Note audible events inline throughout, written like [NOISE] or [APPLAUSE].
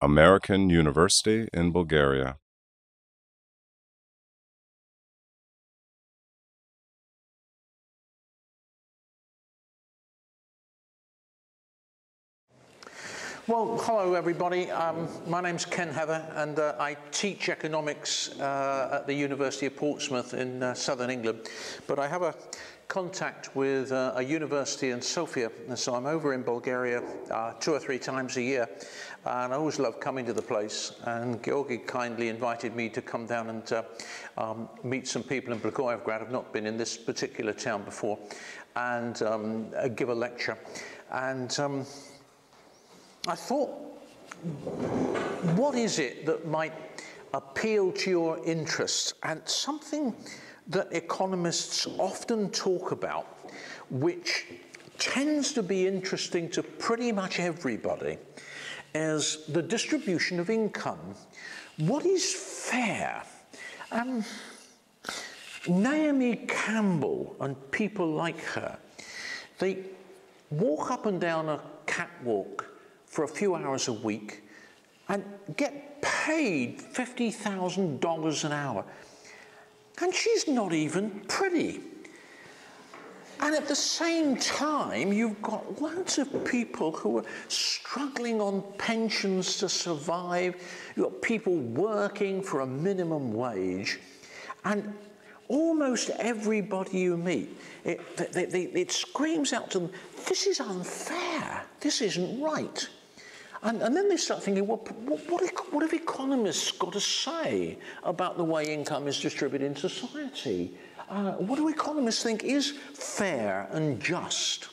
American University in Bulgaria. Well, hello everybody. Um, my name's Ken Heather and uh, I teach economics uh, at the University of Portsmouth in uh, southern England. But I have a contact with uh, a university in Sofia, and so I'm over in Bulgaria uh, two or three times a year. And I always love coming to the place. And Georgi kindly invited me to come down and uh, um, meet some people in Blagoevgrad. I've not been in this particular town before, and um, give a lecture. And um, I thought, what is it that might appeal to your interests? And something that economists often talk about, which tends to be interesting to pretty much everybody, is the distribution of income. What is fair? Um, Naomi Campbell and people like her, they walk up and down a catwalk for a few hours a week and get paid $50,000 an hour. And she's not even pretty. And at the same time, you've got loads of people who are struggling on pensions to survive. You've got people working for a minimum wage. And almost everybody you meet, it, they, they, it screams out to them, this is unfair. This isn't right. And, and then they start thinking, well, what, what, what have economists got to say about the way income is distributed in society? Uh, what do economists think is fair and just?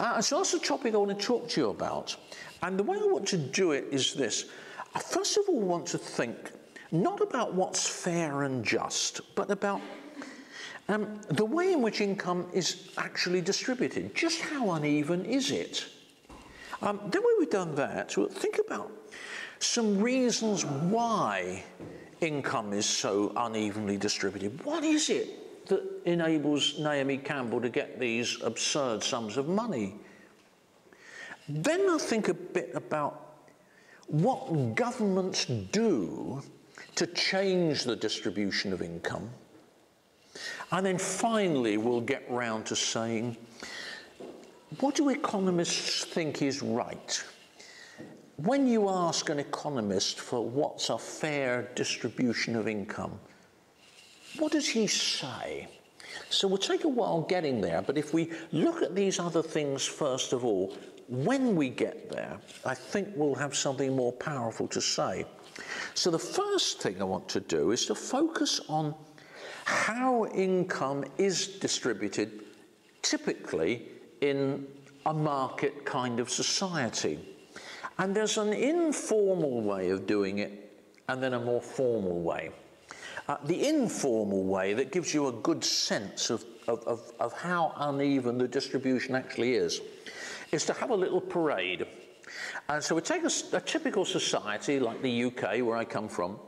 Uh, so that's the topic I want to talk to you about. And the way I want to do it is this. I first of all want to think not about what's fair and just, but about um, the way in which income is actually distributed. Just how uneven is it? Um, then when we've done that, we'll think about some reasons why income is so unevenly distributed. What is it that enables Naomi Campbell to get these absurd sums of money? Then I'll think a bit about what governments do to change the distribution of income. And then finally, we'll get round to saying what do economists think is right? When you ask an economist for what's a fair distribution of income, what does he say? So we'll take a while getting there, but if we look at these other things first of all, when we get there, I think we'll have something more powerful to say. So the first thing I want to do is to focus on how income is distributed typically in a market kind of society. And there's an informal way of doing it and then a more formal way. Uh, the informal way that gives you a good sense of, of, of, of how uneven the distribution actually is, is to have a little parade. And so we take a, a typical society like the UK, where I come from,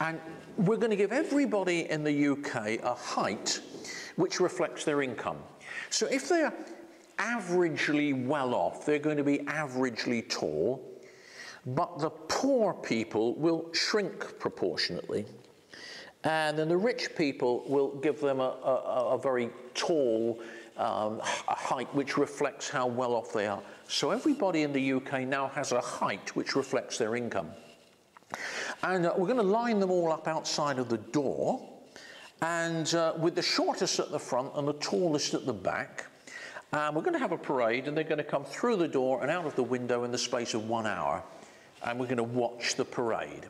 and we're going to give everybody in the UK a height which reflects their income. So if they're averagely well off, they're going to be averagely tall, but the poor people will shrink proportionately. And then the rich people will give them a, a, a very tall um, height which reflects how well off they are. So everybody in the UK now has a height which reflects their income. And uh, we're going to line them all up outside of the door, and uh, with the shortest at the front and the tallest at the back. And we're going to have a parade, and they're going to come through the door and out of the window in the space of one hour. And we're going to watch the parade.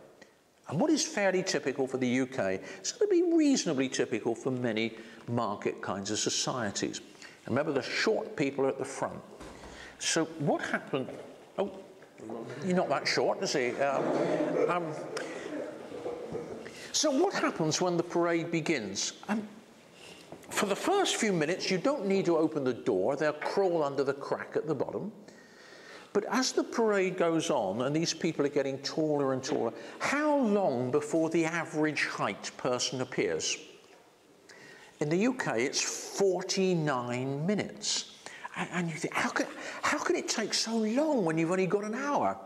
And what is fairly typical for the UK is going to be reasonably typical for many market kinds of societies. Remember, the short people are at the front. So what happened? Oh, you're not that short, is he? Um, um, so what happens when the parade begins? Um, for the first few minutes, you don't need to open the door. They'll crawl under the crack at the bottom. But as the parade goes on and these people are getting taller and taller, how long before the average height person appears? In the UK, it's 49 minutes. And you think, how can, how can it take so long when you've only got an hour?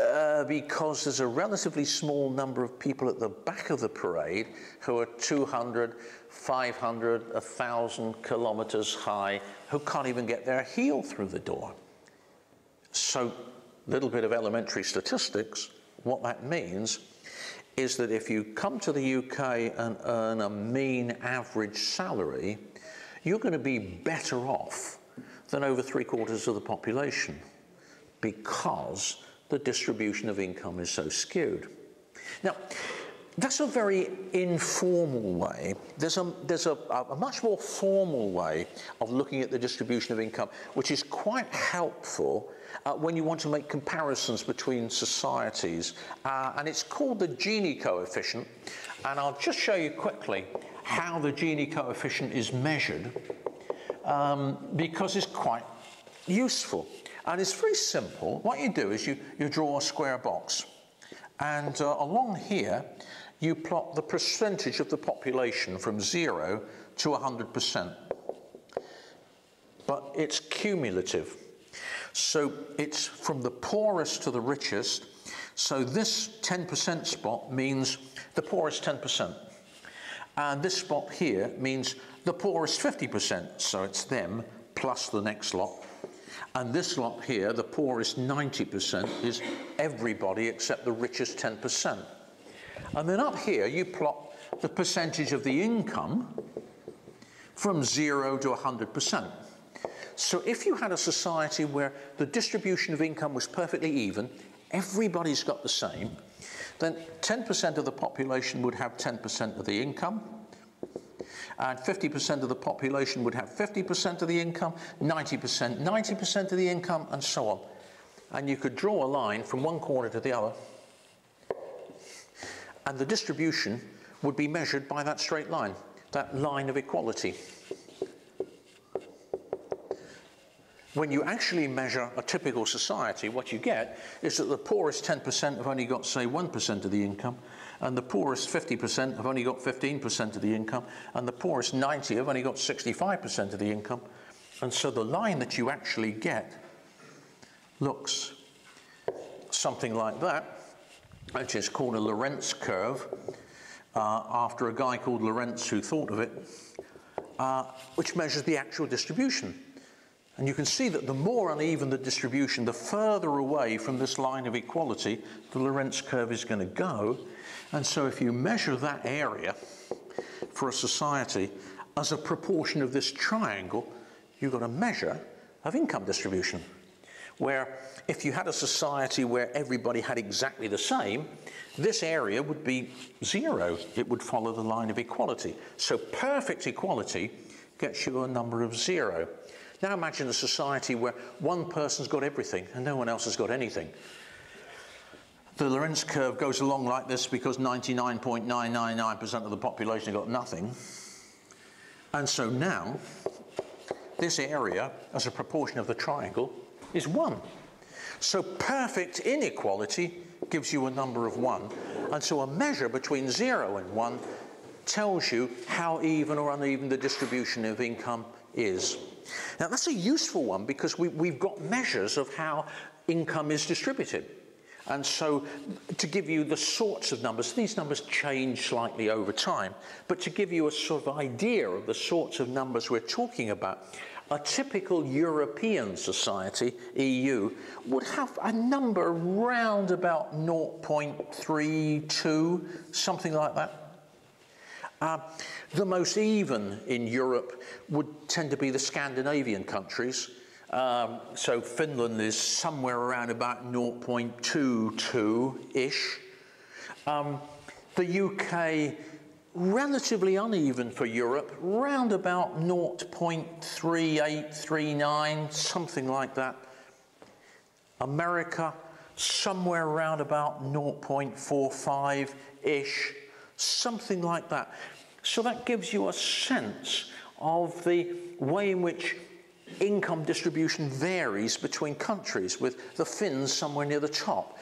Uh, because there's a relatively small number of people at the back of the parade who are 200, 500, 1,000 kilometers high who can't even get their heel through the door. So, little bit of elementary statistics, what that means is that if you come to the UK and earn a mean average salary, you're going to be better off than over three quarters of the population because the distribution of income is so skewed. Now, that's a very informal way. There's, a, there's a, a, much more formal way of looking at the distribution of income, which is quite helpful uh, when you want to make comparisons between societies. Uh, and it's called the Gini coefficient. And I'll just show you quickly how the Gini coefficient is measured um, because it's quite useful. And it's very simple. What you do is you, you draw a square box. And uh, along here, you plot the percentage of the population from zero to 100%. But it's cumulative. So it's from the poorest to the richest. So this 10% spot means the poorest 10%. And this spot here means the poorest 50%. So it's them plus the next lot. And this lot here, the poorest 90%, is everybody except the richest 10%. And then up here, you plot the percentage of the income from zero to 100%. So if you had a society where the distribution of income was perfectly even, everybody's got the same, then 10% of the population would have 10% of the income, and 50% of the population would have 50% of the income, 90%, 90% of the income, and so on. And you could draw a line from one corner to the other, and the distribution would be measured by that straight line, that line of equality. When you actually measure a typical society, what you get is that the poorest 10% have only got, say, 1% of the income, and the poorest 50% have only got 15% of the income, and the poorest 90 have only got 65% of the income. And so the line that you actually get looks something like that, which is called a Lorenz curve, uh, after a guy called Lorenz who thought of it, uh, which measures the actual distribution. And you can see that the more uneven the distribution, the further away from this line of equality the Lorenz curve is going to go. And so if you measure that area for a society as a proportion of this triangle, you've got a measure of income distribution. Where if you had a society where everybody had exactly the same, this area would be zero. It would follow the line of equality. So perfect equality gets you a number of zero. Now imagine a society where one person's got everything and no one else has got anything. The Lorenz curve goes along like this because 99.999% of the population got nothing. And so now, this area, as a proportion of the triangle, is 1. So perfect inequality gives you a number of 1. And so a measure between 0 and 1 tells you how even or uneven the distribution of income is. Now, that's a useful one because we, we've got measures of how income is distributed. And so, to give you the sorts of numbers, these numbers change slightly over time, but to give you a sort of idea of the sorts of numbers we're talking about, a typical European society, EU, would have a number round about 0.32, something like that. Uh, the most even in Europe would tend to be the Scandinavian countries. Um, so Finland is somewhere around about 0.22-ish. Um, the UK, relatively uneven for Europe, round about 0.3839, something like that. America, somewhere around about 0.45-ish, something like that. So that gives you a sense of the way in which income distribution varies between countries, with the Finns somewhere near the top.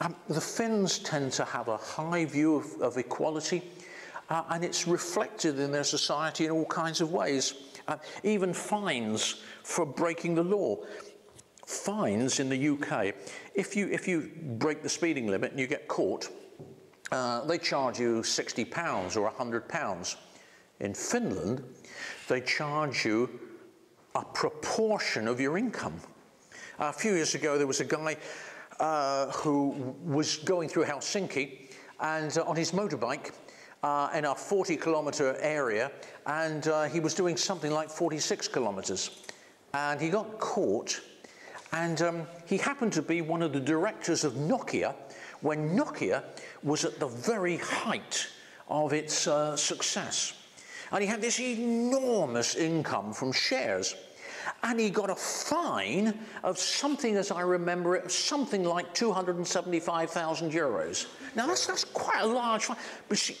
Um, the Finns tend to have a high view of, of equality, uh, and it's reflected in their society in all kinds of ways. Uh, even fines for breaking the law. Fines in the UK, if you, if you break the speeding limit and you get caught, uh, they charge you 60 pounds or 100 pounds. In Finland, they charge you a proportion of your income. A few years ago, there was a guy uh, who was going through Helsinki and uh, on his motorbike uh, in a 40 kilometer area, and uh, he was doing something like 46 kilometers. And he got caught, and um, he happened to be one of the directors of Nokia when Nokia was at the very height of its uh, success. And he had this enormous income from shares. And he got a fine of something, as I remember it, something like 275,000 euros. Now, that's, that's quite a large fine. But see,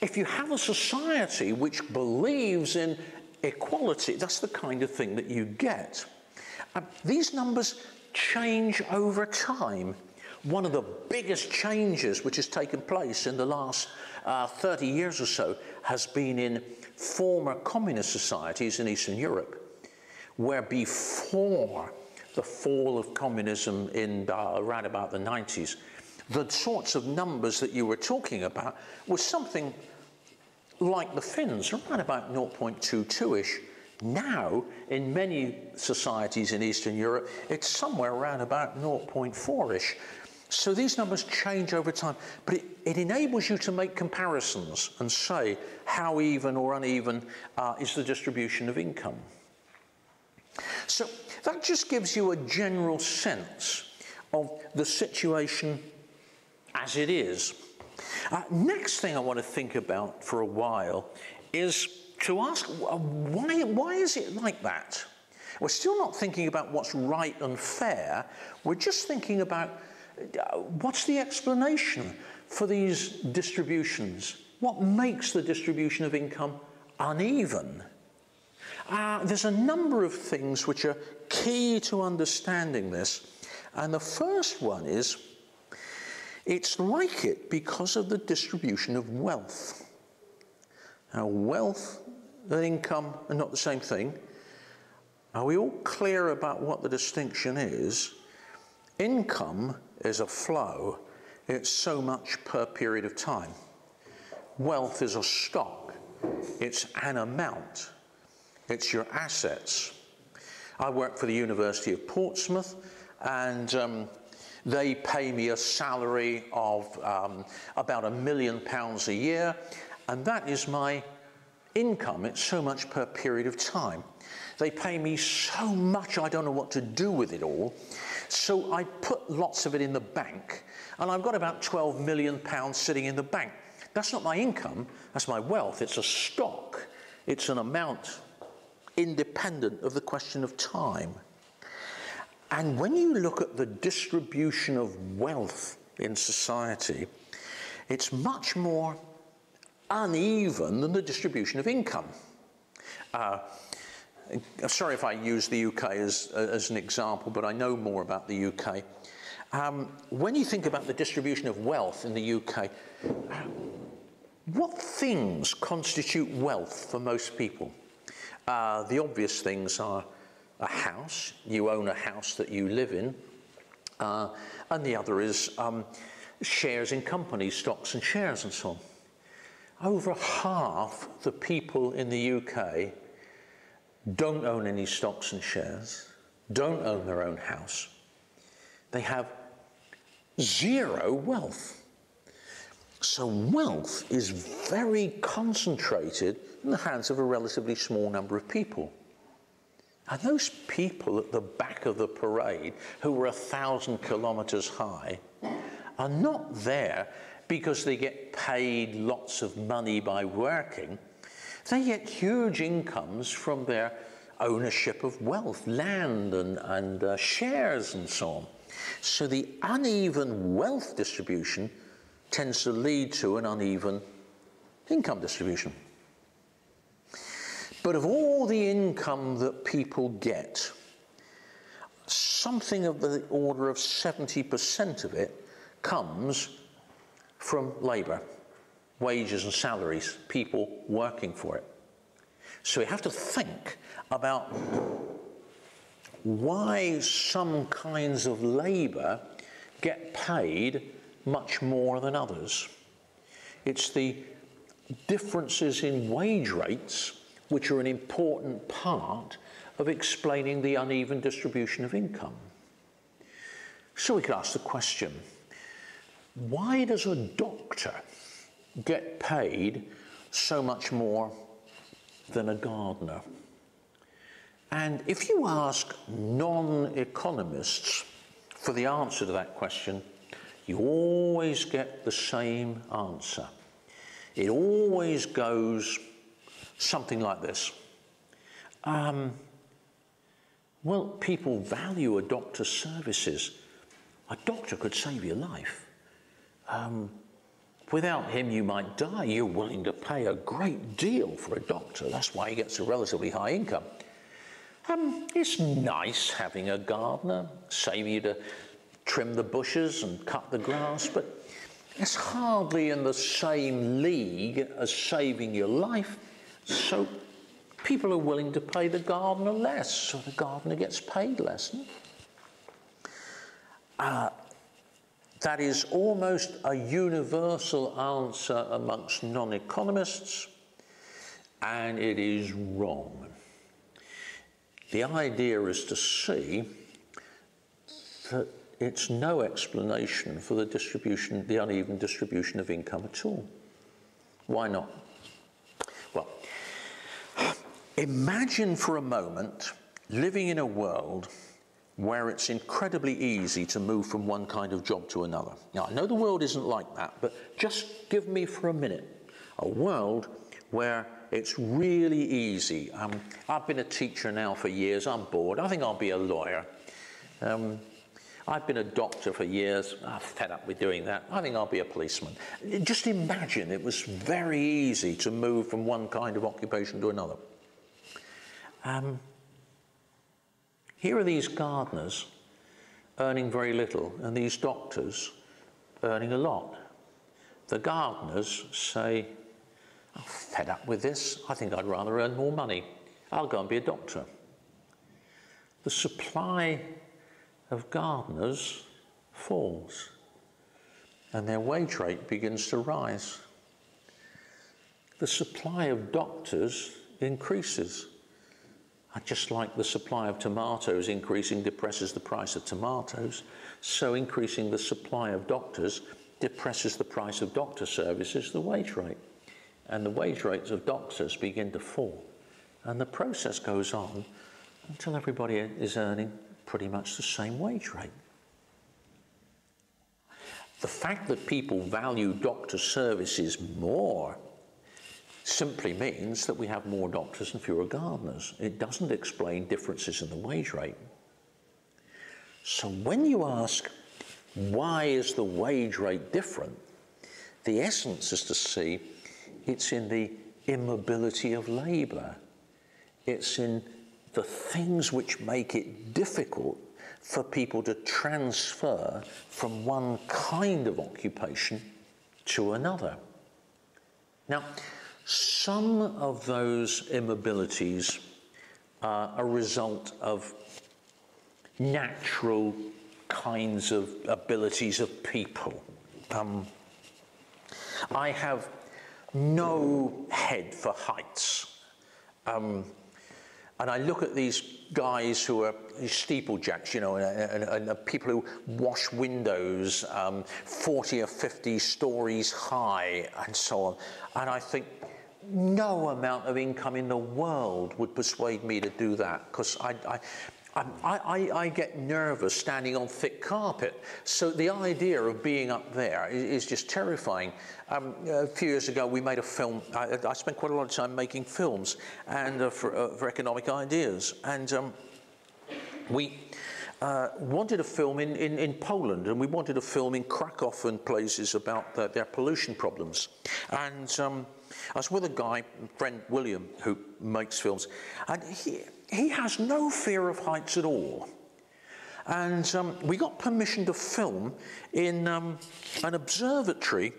if you have a society which believes in equality, that's the kind of thing that you get. Uh, these numbers change over time. One of the biggest changes which has taken place in the last uh, 30 years or so has been in former communist societies in Eastern Europe, where before the fall of communism in uh, around about the 90s, the sorts of numbers that you were talking about was something like the Finns, around about 0.22-ish. Now, in many societies in Eastern Europe, it's somewhere around about 0.4-ish. So these numbers change over time, but it, it, enables you to make comparisons and say how even or uneven uh, is the distribution of income. So that just gives you a general sense of the situation as it is. Uh, next thing I want to think about for a while is to ask why, why is it like that? We're still not thinking about what's right and fair, we're just thinking about uh, what's the explanation for these distributions? What makes the distribution of income uneven? Uh, there's a number of things which are key to understanding this. And the first one is it's like it because of the distribution of wealth. Now, wealth and income are not the same thing. Are we all clear about what the distinction is? Income is a flow, it's so much per period of time. Wealth is a stock, it's an amount, it's your assets. I work for the University of Portsmouth, and um, they pay me a salary of um, about a million pounds a year, and that is my income. It's so much per period of time. They pay me so much, I don't know what to do with it all. So I put lots of it in the bank, and I've got about 12 million pounds sitting in the bank. That's not my income, that's my wealth. It's a stock, it's an amount independent of the question of time. And when you look at the distribution of wealth in society, it's much more uneven than the distribution of income. Uh, sorry if I use the UK as, as an example, but I know more about the UK. Um, when you think about the distribution of wealth in the UK, what things constitute wealth for most people? Uh, the obvious things are a house, you own a house that you live in, uh, and the other is um, shares in companies, stocks and shares and so on. Over half the people in the UK don't own any stocks and shares, don't own their own house. They have zero wealth. So wealth is very concentrated in the hands of a relatively small number of people. And those people at the back of the parade who were a thousand kilometers high are not there because they get paid lots of money by working. They get huge incomes from their ownership of wealth, land and, and uh, shares and so on. So the uneven wealth distribution tends to lead to an uneven income distribution. But of all the income that people get, something of the order of 70% of it comes from labour, wages and salaries, people working for it. So we have to think about why some kinds of labour get paid much more than others. It's the differences in wage rates which are an important part of explaining the uneven distribution of income. So we could ask the question why does a doctor get paid so much more than a gardener? And if you ask non economists for the answer to that question, you always get the same answer. It always goes something like this. Um, well, people value a doctor's services. A doctor could save your life. Um, without him, you might die. You're willing to pay a great deal for a doctor. That's why he gets a relatively high income. Um, it's nice having a gardener, saving you to trim the bushes and cut the grass, but it's hardly in the same league as saving your life. So people are willing to pay the gardener less, so the gardener gets paid less. Uh, that is almost a universal answer amongst non economists, and it is wrong. The idea is to see that it's no explanation for the distribution, the uneven distribution of income at all. Why not? Well, imagine for a moment living in a world where it's incredibly easy to move from one kind of job to another. Now, I know the world isn't like that, but just give me for a minute a world where it's really easy. Um, I've been a teacher now for years. I'm bored. I think I'll be a lawyer. Um, I've been a doctor for years. I'm fed up with doing that. I think I'll be a policeman. Just imagine it was very easy to move from one kind of occupation to another. Um, here are these gardeners earning very little, and these doctors earning a lot. The gardeners say, I'm fed up with this. I think I'd rather earn more money. I'll go and be a doctor. The supply of gardeners falls and their wage rate begins to rise. The supply of doctors increases. And just like the supply of tomatoes increasing depresses the price of tomatoes, so increasing the supply of doctors depresses the price of doctor services, the wage rate. And the wage rates of doctors begin to fall. And the process goes on until everybody is earning pretty much the same wage rate. The fact that people value doctor services more simply means that we have more doctors and fewer gardeners. It doesn't explain differences in the wage rate. So when you ask, why is the wage rate different? The essence is to see it's in the immobility of labour. It's in the things which make it difficult for people to transfer from one kind of occupation to another. Now, some of those immobilities are a result of natural kinds of abilities of people. Um, I have no head for heights. Um, and I look at these guys who are steeplejacks, you know, and, and, and people who wash windows um, 40 or 50 stories high and so on. And I think no amount of income in the world would persuade me to do that because I, I, I, I, I, get nervous standing on thick carpet. So the idea of being up there is, is just terrifying. Um, a few years ago, we made a film. I, I spent quite a lot of time making films and uh, for, uh, for, economic ideas. And um, we uh, wanted a film in, in, in, Poland, and we wanted a film in Krakow and places about the, their pollution problems. And um, I was with a guy, friend William, who makes films, and he, he has no fear of heights at all. And um, we got permission to film in um, an observatory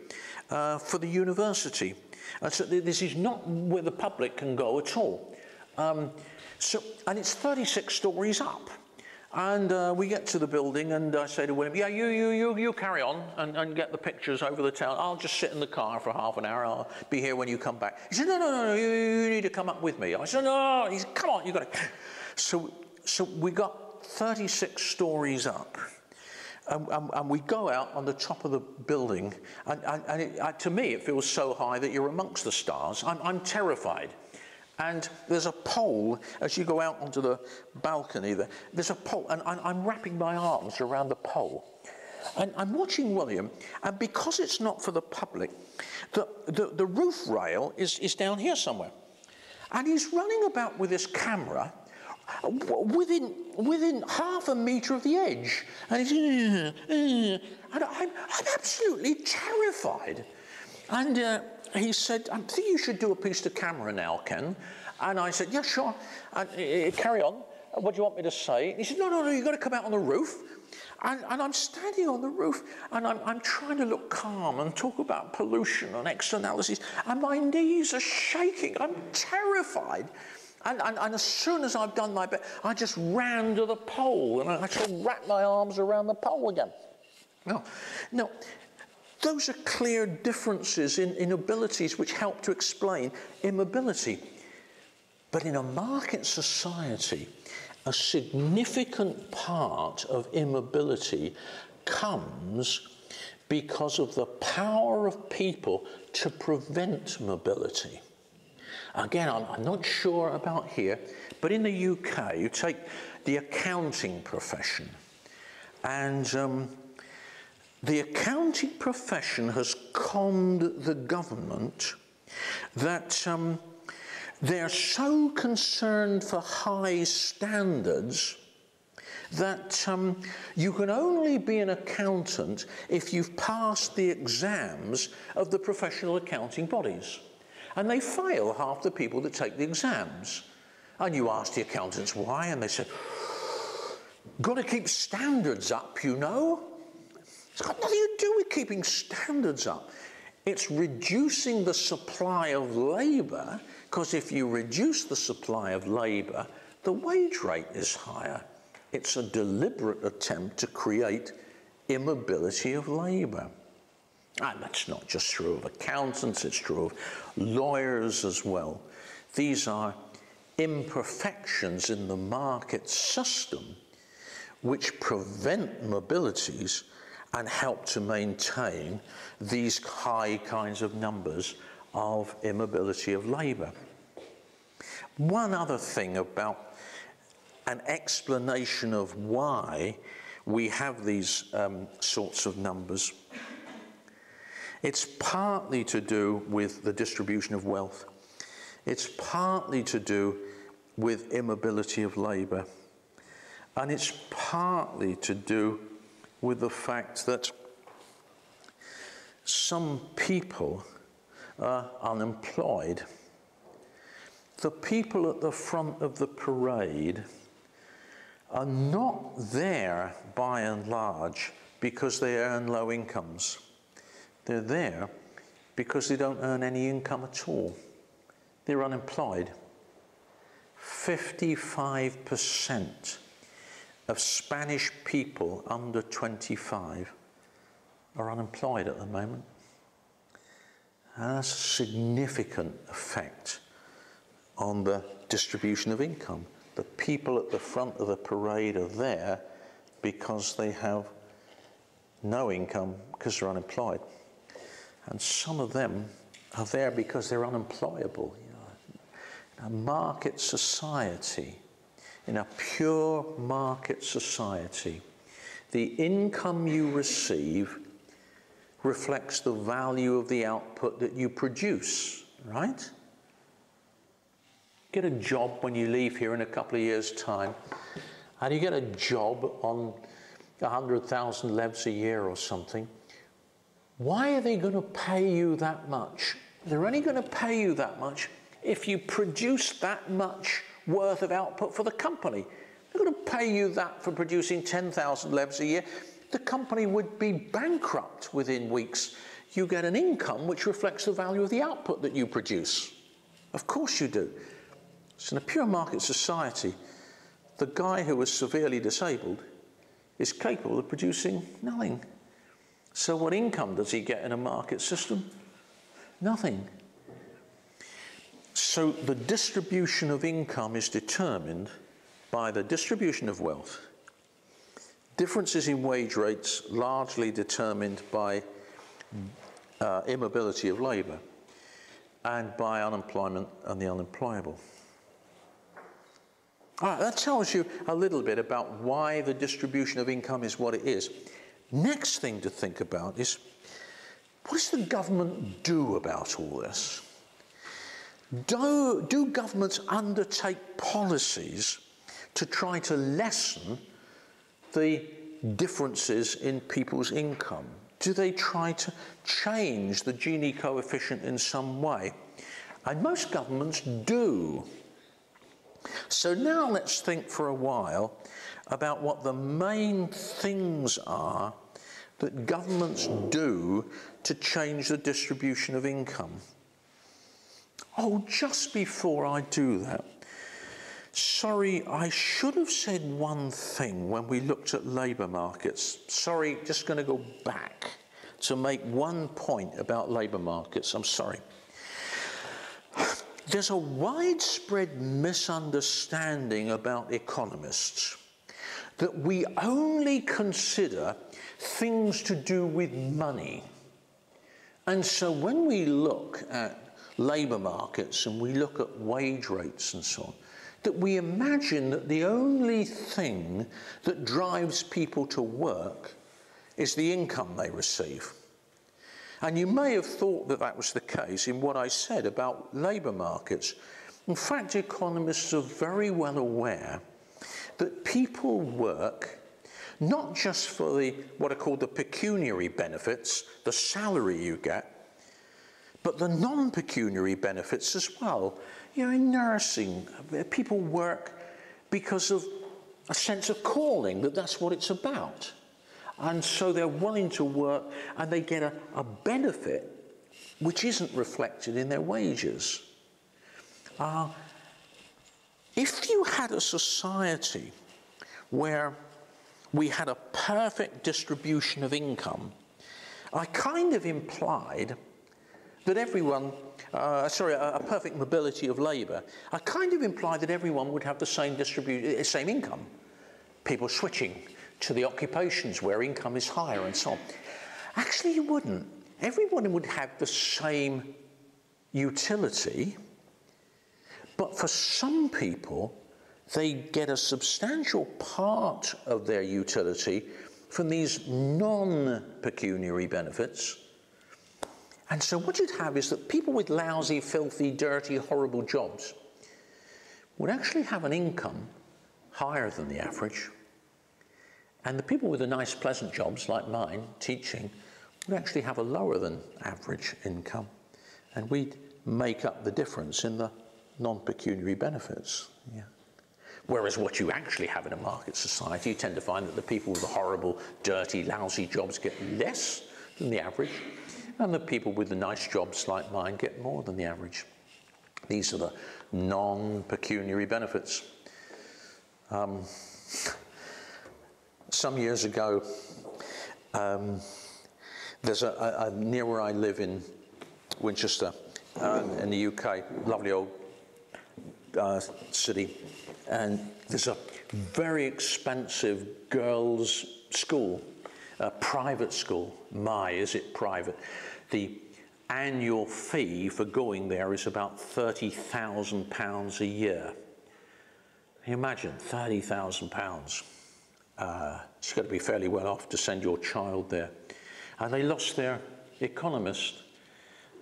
uh, for the university. And so this is not where the public can go at all. Um, so, and it's 36 stories up. And uh, we get to the building, and I say to William, "Yeah, you, you, you, you carry on and, and get the pictures over the town. I'll just sit in the car for half an hour. I'll be here when you come back." He said, "No, no, no, no. You, you need to come up with me." I said, "No." He said, "Come on, you got to." [SNIFFS] So, so we got 36 stories up. And, and, and, we go out on the top of the building, and, and it, uh, to me, it feels so high that you're amongst the stars. I'm, I'm terrified. And there's a pole as you go out onto the balcony there. There's a pole, and I'm wrapping my arms around the pole. And I'm watching William, and because it's not for the public, the, the, the roof rail is, is down here somewhere. And he's running about with this camera within, within half a metre of the edge. And he's, and I'm, I'm absolutely terrified. And uh, he said, I think you should do a piece to camera now, Ken. And I said, yeah, sure. And, uh, carry on. What do you want me to say? he said, no, no, no, you've got to come out on the roof. And, and I'm standing on the roof and I'm, I'm trying to look calm and talk about pollution and externalities. And my knees are shaking. I'm terrified. And, and, and, as soon as I've done my bit, I just ran to the pole and I sort of wrapped my arms around the pole again. No, now those are clear differences in, in abilities which help to explain immobility. But in a market society, a significant part of immobility comes because of the power of people to prevent mobility. Again, I'm, I'm, not sure about here, but in the UK, you take the accounting profession, and um, the accounting profession has conned the government that um, they're so concerned for high standards that um, you can only be an accountant if you've passed the exams of the professional accounting bodies. And they fail half the people that take the exams. And you ask the accountants why, and they say, got to keep standards up, you know. It's got nothing to do with keeping standards up. It's reducing the supply of labour, because if you reduce the supply of labour, the wage rate is higher. It's a deliberate attempt to create immobility of labour. And that's not just true of accountants, it's true of lawyers as well. These are imperfections in the market system which prevent mobilities and help to maintain these high kinds of numbers of immobility of labour. One other thing about an explanation of why we have these um, sorts of numbers. It's partly to do with the distribution of wealth. It's partly to do with immobility of labour. And it's partly to do with the fact that some people are unemployed. The people at the front of the parade are not there by and large because they earn low incomes. They're there because they don't earn any income at all. They're unemployed. 55% of Spanish people under 25 are unemployed at the moment. And that's a significant effect on the distribution of income. The people at the front of the parade are there because they have no income because they're unemployed. And some of them are there because they're unemployable. You know. In a market society, in a pure market society, the income you receive reflects the value of the output that you produce, right? Get a job when you leave here in a couple of years' time, and you get a job on 100,000 levs a year or something. Why are they going to pay you that much? They're only going to pay you that much if you produce that much worth of output for the company. They're going to pay you that for producing 10,000 levs a year. The company would be bankrupt within weeks. You get an income which reflects the value of the output that you produce. Of course you do. So in a pure market society, the guy who was severely disabled is capable of producing nothing. So, what income does he get in a market system? Nothing. So, the distribution of income is determined by the distribution of wealth, differences in wage rates largely determined by uh, immobility of labour, and by unemployment and the unemployable. Right, that tells you a little bit about why the distribution of income is what it is. Next thing to think about is what does the government do about all this? Do, do governments undertake policies to try to lessen the differences in people's income? Do they try to change the Gini coefficient in some way? And most governments do. So now let's think for a while about what the main things are that governments do to change the distribution of income. Oh, just before I do that, sorry, I should have said one thing when we looked at labour markets. Sorry, just going to go back to make one point about labour markets. I'm sorry. There's a widespread misunderstanding about economists that we only consider things to do with money. And so when we look at labour markets and we look at wage rates and so on, that we imagine that the only thing that drives people to work is the income they receive. And you may have thought that that was the case in what I said about labour markets. In fact, economists are very well aware that people work not just for the what are called the pecuniary benefits, the salary you get, but the non-pecuniary benefits as well. You know, in nursing, people work because of a sense of calling, that that's what it's about. And so they're willing to work and they get a, a benefit which isn't reflected in their wages. Uh, if you had a society where we had a perfect distribution of income, I kind of implied that everyone, uh, sorry, a, a, perfect mobility of labour, I kind of imply that everyone would have the same distribu- same income. People switching to the occupations where income is higher and so on. Actually, you wouldn't. Everyone would have the same utility, but for some people, they get a substantial part of their utility from these non pecuniary benefits. And so, what you'd have is that people with lousy, filthy, dirty, horrible jobs would actually have an income higher than the average. And the people with the nice, pleasant jobs like mine, teaching, would actually have a lower than average income. And we'd make up the difference in the non pecuniary benefits. Yeah. Whereas what you actually have in a market society, you tend to find that the people with the horrible, dirty, lousy jobs get less than the average, and the people with the nice jobs like mine get more than the average. These are the non pecuniary benefits. Um, some years ago, um, there's a, a, a, near where I live in Winchester, uh, in the UK, lovely old uh, city, and there's a very expensive girls' school, a private school. My, is it private? The annual fee for going there is about £30,000 a year. Can you imagine, £30,000? uh, it's got to be fairly well off to send your child there. And they lost their economist.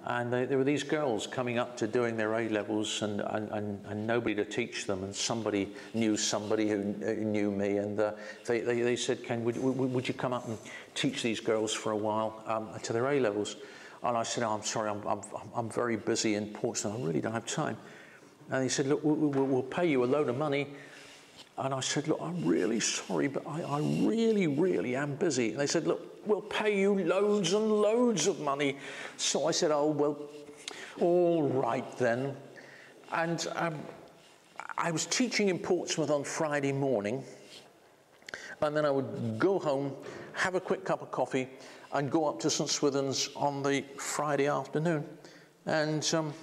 And they, there were these girls coming up to doing their A levels and, and, and, and, nobody to teach them. And somebody knew somebody who, knew me. And uh, they, they, they, said, Ken, would, would, you come up and teach these girls for a while um, to their A levels? And I said, oh, I'm sorry, I'm, I'm, I'm very busy in Portsmouth. I really don't have time. And he said, Look, we'll, we'll pay you a load of money and I said, Look, I'm really sorry, but I, I really, really am busy. And they said, Look, we'll pay you loads and loads of money. So I said, Oh, well, all right then. And um, I was teaching in Portsmouth on Friday morning, and then I would go home, have a quick cup of coffee, and go up to St. Swithin's on the Friday afternoon. And um,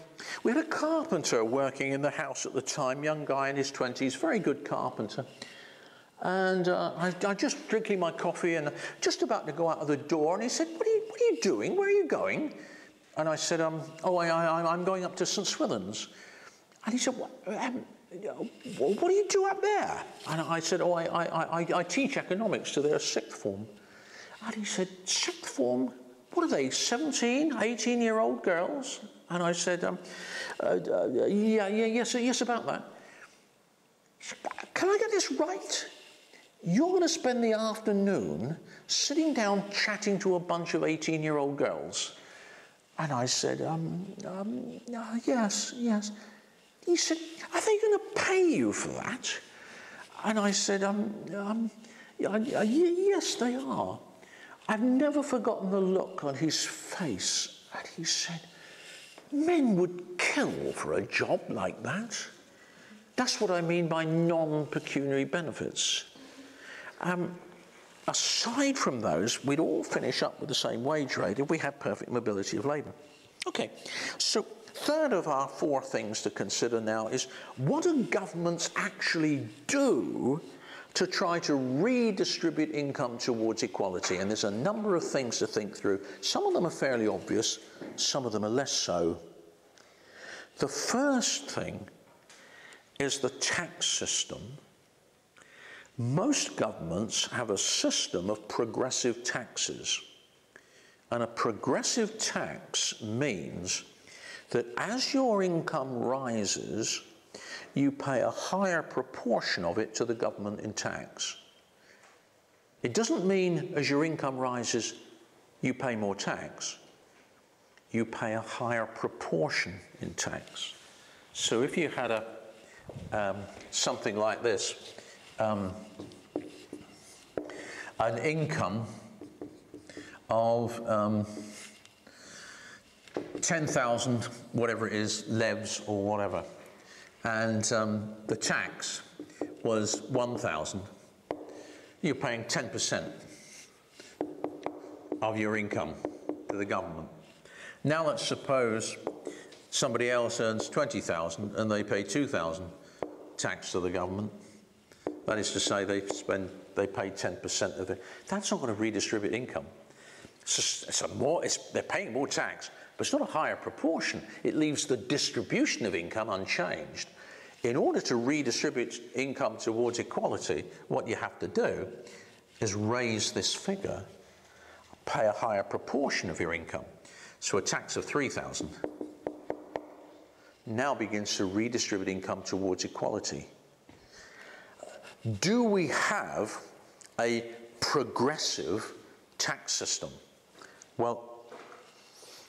we had a carpenter working in the house at the time, young guy in his 20s, very good carpenter. And uh, I, I just drinking my coffee and just about to go out of the door, and he said, What are you, what are you doing? Where are you going? And I said, um, Oh, I, I'm going up to St. Swithin's. And he said, What? Um, what do you do up there? And I said, Oh, I, I, I, I teach economics to their sixth form. And he said, Sixth form? What are they, 17, 18 year old girls? And I said, um, uh, uh, Yeah, yeah, yes, yes, about that. Can I get this right? You're going to spend the afternoon sitting down chatting to a bunch of 18 year old girls. And I said, um, um, uh, Yes, yes. He said, Are they going to pay you for that? And I said, um, um, Yes, they are. I've never forgotten the look on his face. And he said, Men would kill for a job like that. That's what I mean by non pecuniary benefits. Um, aside from those, we'd all finish up with the same wage rate if we had perfect mobility of labour. Okay, so third of our four things to consider now is what do governments actually do to try to redistribute income towards equality? And there's a number of things to think through. Some of them are fairly obvious, some of them are less so. The first thing is the tax system. Most governments have a system of progressive taxes. And a progressive tax means that as your income rises, you pay a higher proportion of it to the government in tax. It doesn't mean as your income rises, you pay more tax. You pay a higher proportion in tax. So if you had a um, something like this, um, an income of um, 10,000, whatever it is, levs or whatever. And um, the tax was 1,000. You're paying 10% of your income to the government. Now let's suppose somebody else earns 20,000 and they pay 2,000 tax to the government. That is to say they spend, they pay 10% of it. That's not going to redistribute income. It's, just, it's more, it's, they're paying more tax, but it's not a higher proportion. It leaves the distribution of income unchanged. In order to redistribute income towards equality, what you have to do is raise this figure, pay a higher proportion of your income. So a tax of 3,000 now begins to redistribute income towards equality. Do we have a progressive tax system? Well,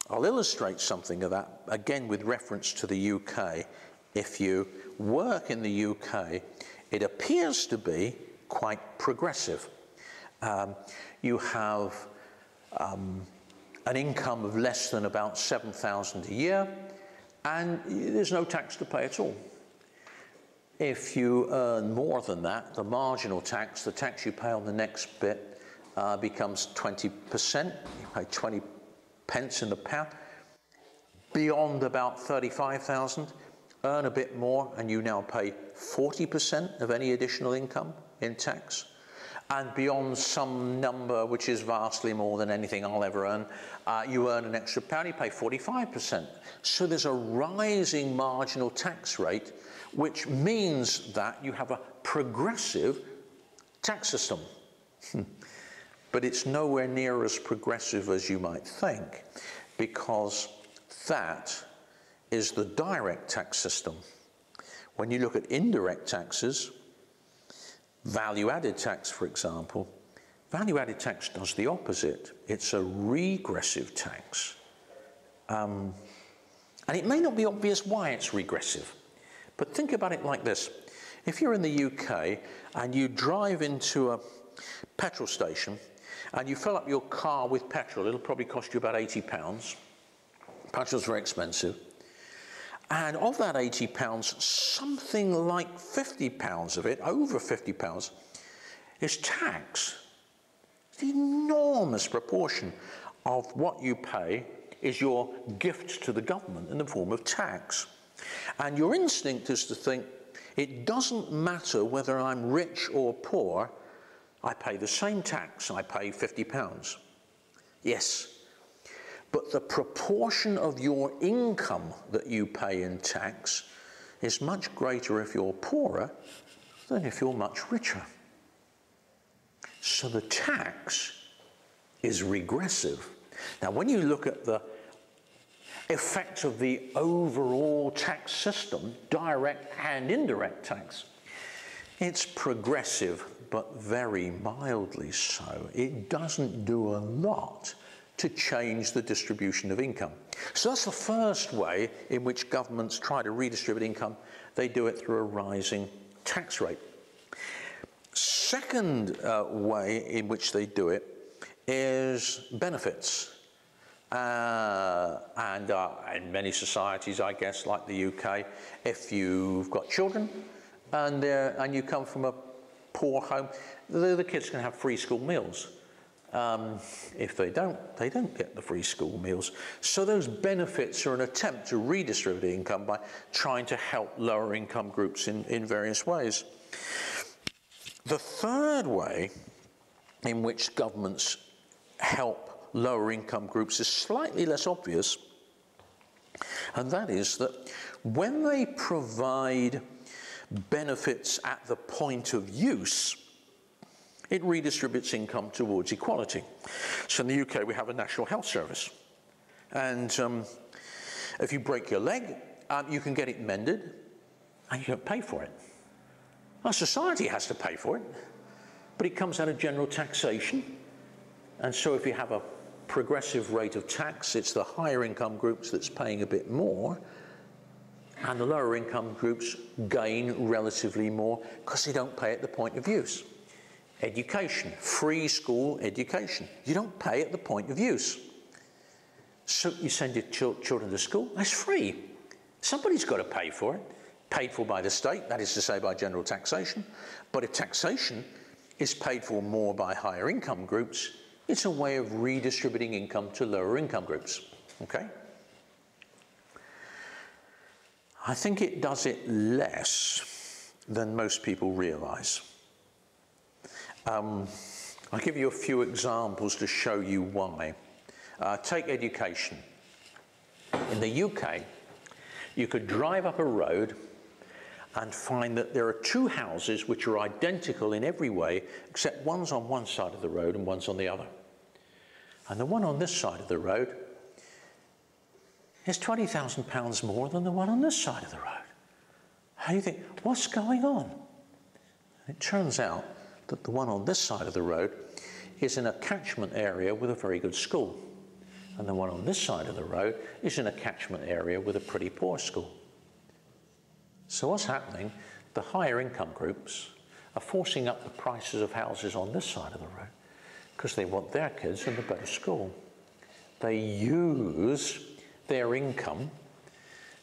I'll illustrate something of that again with reference to the UK. If you work in the UK, it appears to be quite progressive. Um, you have um, an income of less than about 7,000 a year, and there's no tax to pay at all. If you earn more than that, the marginal tax, the tax you pay on the next bit, uh, becomes 20%. You pay 20 pence in the pound. Beyond about 35,000, earn a bit more and you now pay 40% of any additional income in tax. And beyond some number, which is vastly more than anything I'll ever earn, uh, you earn an extra pound, you pay 45%. So there's a rising marginal tax rate, which means that you have a progressive tax system. [LAUGHS] but it's nowhere near as progressive as you might think, because that is the direct tax system. When you look at indirect taxes, value added tax, for example, value added tax does the opposite. It's a regressive tax. Um, and it may not be obvious why it's regressive, but think about it like this. If you're in the UK and you drive into a petrol station and you fill up your car with petrol, it'll probably cost you about 80 pounds. Petrol's very expensive. And of that 80 pounds, something like 50 pounds of it, over 50 pounds, is tax. The enormous proportion of what you pay is your gift to the government in the form of tax. And your instinct is to think it doesn't matter whether I'm rich or poor, I pay the same tax, I pay 50 pounds. Yes, but the proportion of your income that you pay in tax is much greater if you're poorer than if you're much richer. So the tax is regressive. Now, when you look at the effect of the overall tax system, direct and indirect tax, it's progressive, but very mildly so. It doesn't do a lot to change the distribution of income. So that's the first way in which governments try to redistribute income. They do it through a rising tax rate. Second uh, way in which they do it is benefits. Uh, and uh, in many societies, I guess, like the UK, if you've got children and, and you come from a poor home, the, the kids can have free school meals. Um, if they don't, they don't get the free school meals. So those benefits are an attempt to redistribute income by trying to help lower income groups in, in various ways. The third way in which governments help lower income groups is slightly less obvious, and that is that when they provide benefits at the point of use, it redistributes income towards equality. So in the UK, we have a National Health Service. And um, if you break your leg, um, you can get it mended and you don't pay for it. Our society has to pay for it, but it comes out of general taxation. And so if you have a progressive rate of tax, it's the higher income groups that's paying a bit more, and the lower income groups gain relatively more because they don't pay at the point of use. Education, free school education. You don't pay at the point of use. So you send your ch children to school, that's free. Somebody's got to pay for it. Paid for by the state, that is to say by general taxation. But if taxation is paid for more by higher income groups, it's a way of redistributing income to lower income groups. Okay? I think it does it less than most people realize. Um, I'll give you a few examples to show you why. Uh, take education. In the UK, you could drive up a road and find that there are two houses which are identical in every way, except one's on one side of the road and one's on the other. And the one on this side of the road is £20,000 more than the one on this side of the road. How do you think, what's going on? It turns out that the one on this side of the road is in a catchment area with a very good school. And the one on this side of the road is in a catchment area with a pretty poor school. So what's happening? The higher income groups are forcing up the prices of houses on this side of the road because they want their kids in the better school. They use their income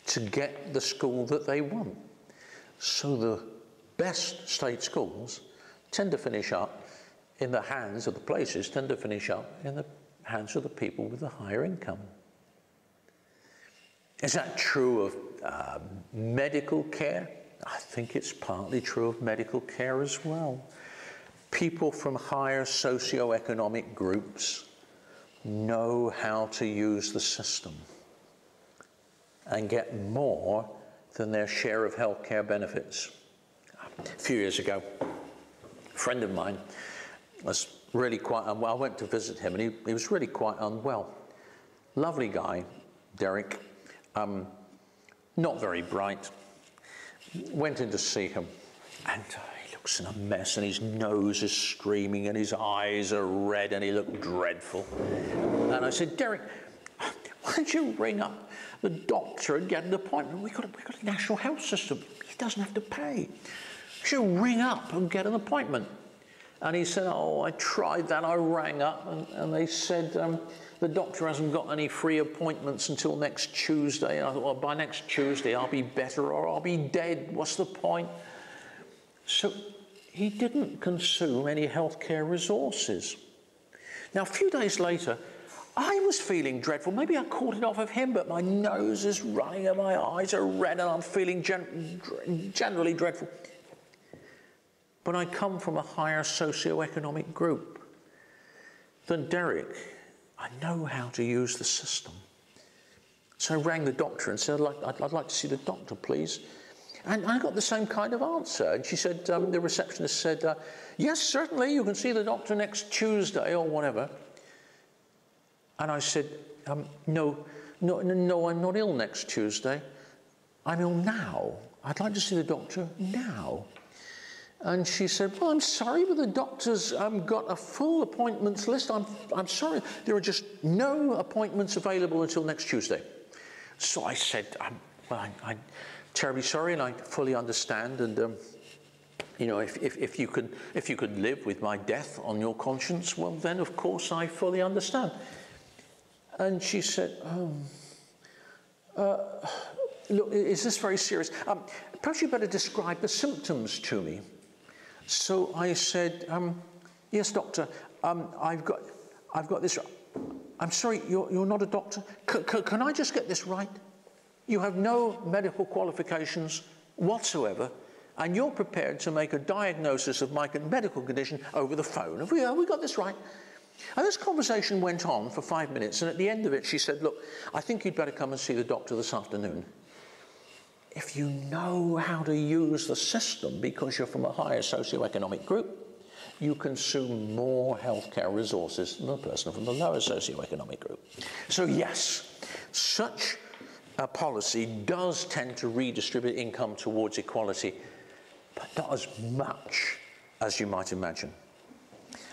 to get the school that they want. So the best state schools tend to finish up in the hands of the places, tend to finish up in the hands of the people with the higher income. Is that true of uh, medical care? I think it's partly true of medical care as well. People from higher socioeconomic groups know how to use the system and get more than their share of healthcare benefits. A few years ago, a friend of mine was really quite unwell. I went to visit him and he, he was really quite unwell. Lovely guy, Derek, um, not very bright. Went in to see him and uh, he looks in a mess and his nose is streaming and his eyes are red and he looked dreadful. And I said, Derek, why don't you ring up the doctor and get an appointment? We've got, a, we've got a national health system. He doesn't have to pay. She'll ring up and get an appointment. And he said, Oh, I tried that. I rang up and, and they said, um, The doctor hasn't got any free appointments until next Tuesday. And I thought, Well, by next Tuesday, I'll be better or I'll be dead. What's the point? So he didn't consume any healthcare resources. Now, a few days later, I was feeling dreadful. Maybe I caught it off of him, but my nose is running and my eyes are red and I'm feeling gen- generally dreadful. But I come from a higher socio-economic group than Derek. I know how to use the system. So I rang the doctor and said, I'd like, I'd, I'd like to see the doctor, please. And I got the same kind of answer. And she said, um, the receptionist said, uh, Yes, certainly, you can see the doctor next Tuesday or whatever. And I said, um, no, no, no, I'm not ill next Tuesday. I'm ill now. I'd like to see the doctor now. And she said, Well, I'm sorry, but the doctor's um, got a full appointments list. I'm, I'm sorry, there are just no appointments available until next Tuesday. So I said, I'm, well, I, am terribly sorry, and I fully understand. And, um, you know, if, if, if, you could, if you could live with my death on your conscience, well, then of course I fully understand. And she said, oh, uh, look, is this very serious? Um, perhaps you better describe the symptoms to me. So I said, um, yes, doctor, um, I've, got, I've got this. I'm sorry, you're, you're not a doctor? C- can I just get this right? You have no medical qualifications whatsoever, and you're prepared to make a diagnosis of my medical condition over the phone. Have we, have we got this right? And this conversation went on for five minutes, and at the end of it, she said, Look, I think you'd better come and see the doctor this afternoon. If you know how to use the system because you're from a higher socioeconomic group, you consume more healthcare resources than a person from the lower socioeconomic group. So, yes, such a policy does tend to redistribute income towards equality, but not as much as you might imagine.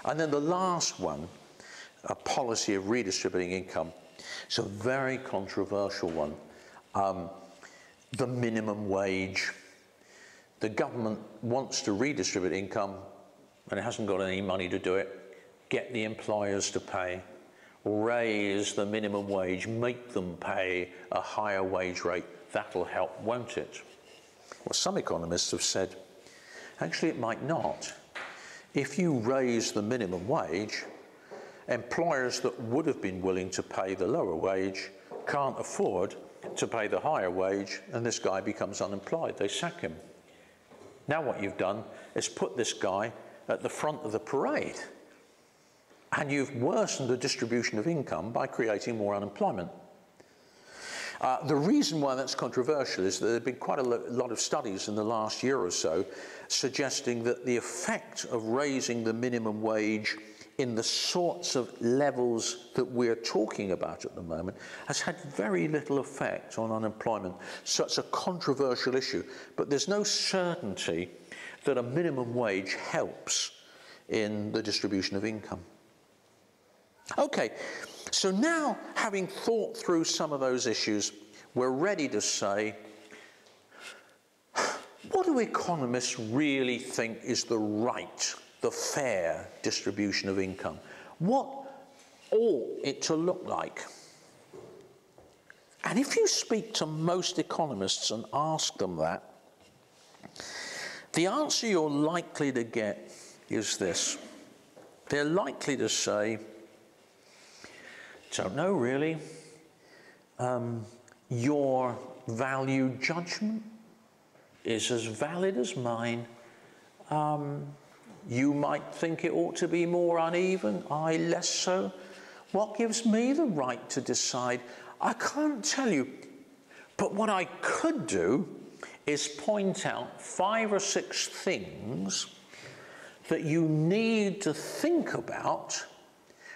And then the last one, a policy of redistributing income. It's a very controversial one. Um, the minimum wage. The government wants to redistribute income and it hasn't got any money to do it. Get the employers to pay. Raise the minimum wage, make them pay a higher wage rate. That'll help, won't it? Well, some economists have said actually it might not if you raise the minimum wage, employers that would have been willing to pay the lower wage can't afford to pay the higher wage, and this guy becomes unemployed. They sack him. Now, what you've done is put this guy at the front of the parade, and you've worsened the distribution of income by creating more unemployment. Uh, the reason why that's controversial is that there have been quite a lo lot of studies in the last year or so suggesting that the effect of raising the minimum wage in the sorts of levels that we're talking about at the moment has had very little effect on unemployment. So it's a controversial issue, but there's no certainty that a minimum wage helps in the distribution of income. Okay, so now having thought through some of those issues, we're ready to say [SIGHS] what do economists really think is the right, the fair distribution of income? What ought it to look like? And if you speak to most economists and ask them that, the answer you're likely to get is this. They're likely to say, don't know really, um, your value judgment is as valid as mine. Um, you might think it ought to be more uneven, I less so. What gives me the right to decide? I can't tell you. But what I could do is point out five or six things that you need to think about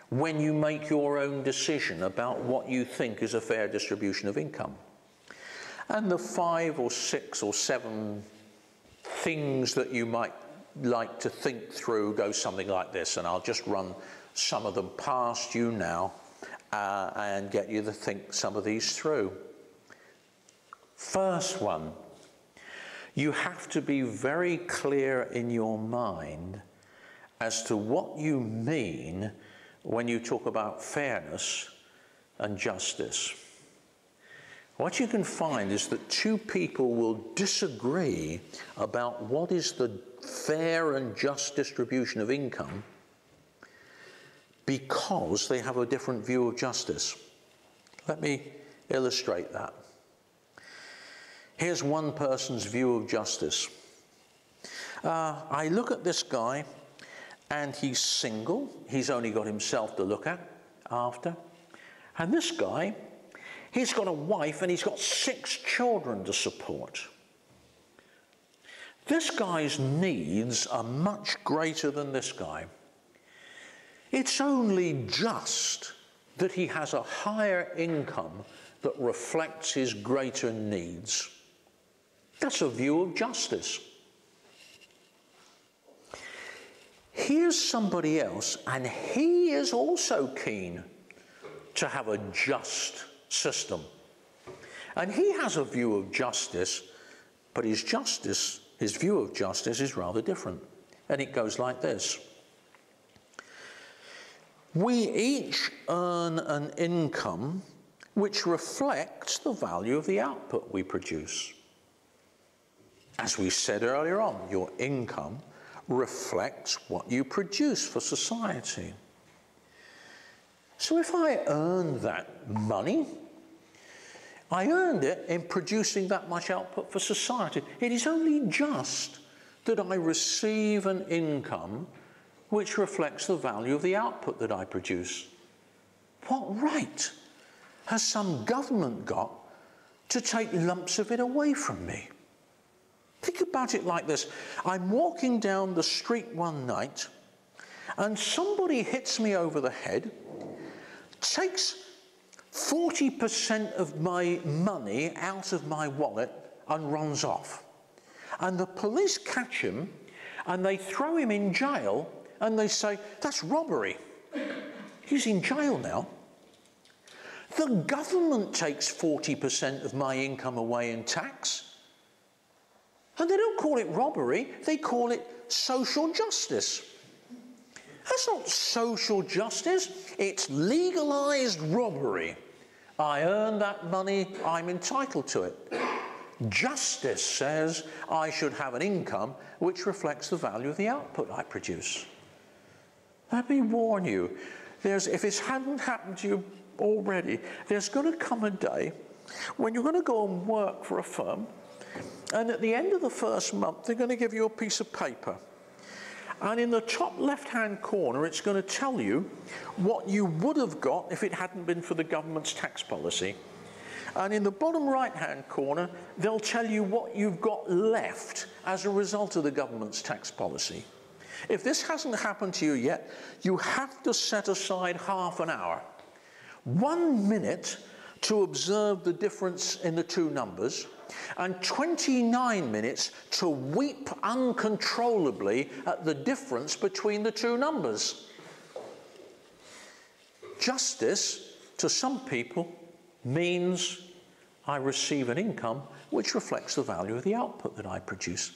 when you make your own decision about what you think is a fair distribution of income. And the five or six or seven things that you might like to think through go something like this, and I'll just run some of them past you now uh, and get you to think some of these through. First one, you have to be very clear in your mind as to what you mean when you talk about fairness and justice. What you can find is that two people will disagree about what is the fair and just distribution of income because they have a different view of justice. Let me illustrate that. Here's one person's view of justice. Uh, I look at this guy and he's single, he's only got himself to look at after. And this guy, he's got a wife and he's got six children to support. This guy's needs are much greater than this guy. It's only just that he has a higher income that reflects his greater needs. That's a view of justice. Here's somebody else, and he is also keen to have a just system. And he has a view of justice, but his justice, his view of justice is rather different. And it goes like this. We each earn an income which reflects the value of the output we produce. As we said earlier on, your income reflects what you produce for society. So if I earn that money, I earned it in producing that much output for society. It is only just that I receive an income which reflects the value of the output that I produce. What right has some government got to take lumps of it away from me? Think about it like this I'm walking down the street one night, and somebody hits me over the head takes 40% of my money out of my wallet and runs off. And the police catch him and they throw him in jail and they say, That's robbery. He's in jail now. The government takes 40% of my income away in tax. And they don't call it robbery, they call it social justice. That's not social justice, it's legalized robbery. I earn that money, I'm entitled to it. Justice says I should have an income which reflects the value of the output I produce. Let me warn you, there's, if this hadn't happened to you already, there's going to come a day when you're going to go and work for a firm, and at the end of the first month, they're going to give you a piece of paper and in the top left-hand corner, it's going to tell you what you would have got if it hadn't been for the government's tax policy. And in the bottom right-hand corner, they'll tell you what you've got left as a result of the government's tax policy. If this hasn't happened to you yet, you have to set aside half an hour. One minute to observe the difference in the two numbers, and 29 minutes to weep uncontrollably at the difference between the two numbers. Justice, to some people, means I receive an income which reflects the value of the output that I produce.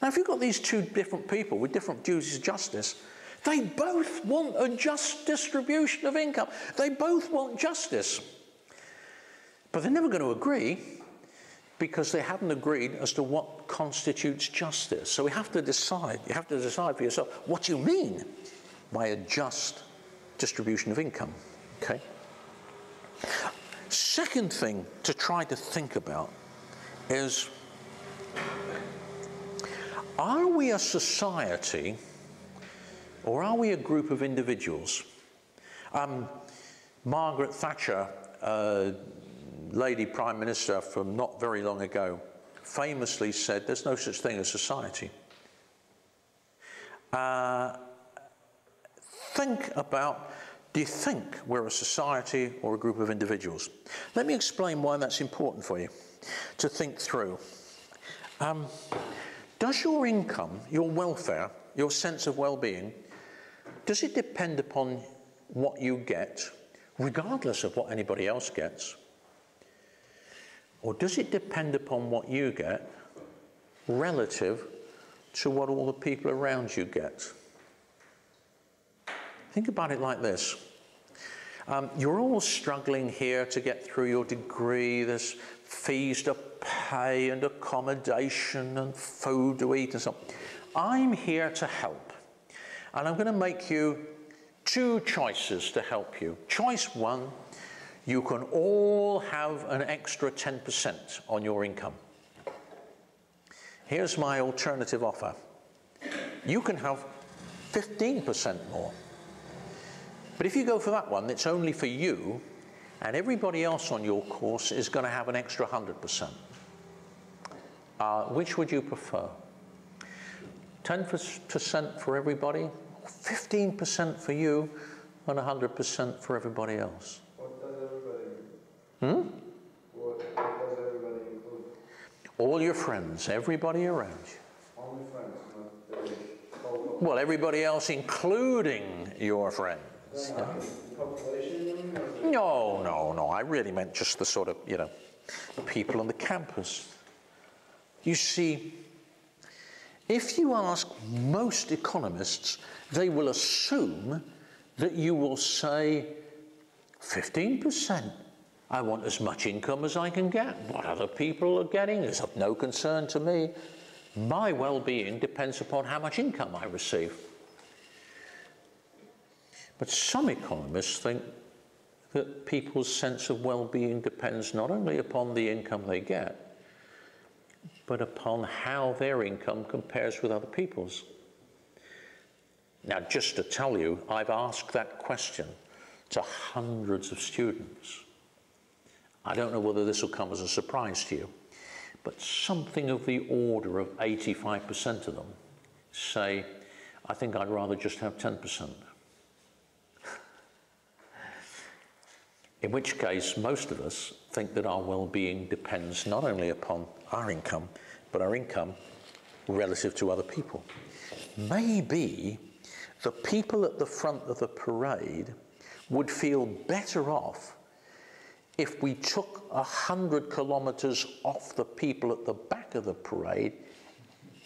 Now, if you've got these two different people with different views of justice, they both want a just distribution of income. They both want justice. But they're never going to agree because they haven't agreed as to what constitutes justice. So we have to decide, you have to decide for yourself what you mean by a just distribution of income. Okay? Second thing to try to think about is are we a society or are we a group of individuals? Um, Margaret Thatcher uh, lady prime minister from not very long ago famously said there's no such thing as society. Uh, think about do you think we're a society or a group of individuals? Let me explain why that's important for you to think through. Um, does your income, your welfare, your sense of well being, does it depend upon what you get, regardless of what anybody else gets? Or does it depend upon what you get relative to what all the people around you get? Think about it like this. Um, you're all struggling here to get through your degree. There's fees to pay and accommodation and food to eat and so on. I'm here to help. And I'm going to make you two choices to help you. Choice one, you can all have an extra 10% on your income. Here's my alternative offer. You can have 15% more. But if you go for that one, it's only for you, and everybody else on your course is going to have an extra 100%. Uh, which would you prefer? 10% for everybody, 15% for you, and 100% for everybody else? What does everybody include? Hmm? What, what everybody include? All your friends, everybody around you. Only friends, not the total. Well, everybody else, including your friends. Yeah. Population, you mean, or the- No, no, no. I really meant just the sort of, you know, people on the campus. You see, if you ask most economists, they will assume that you will say 15%. I want as much income as I can get. What other people are getting is of no concern to me. My well being depends upon how much income I receive. But some economists think that people's sense of well being depends not only upon the income they get, but upon how their income compares with other people's. Now, just to tell you, I've asked that question to hundreds of students. I don't know whether this will come as a surprise to you, but something of the order of 85% of them say, I think I'd rather just have 10%. In which case, most of us think that our well being depends not only upon our income, but our income relative to other people. Maybe the people at the front of the parade would feel better off if we took a hundred kilometres off the people at the back of the parade,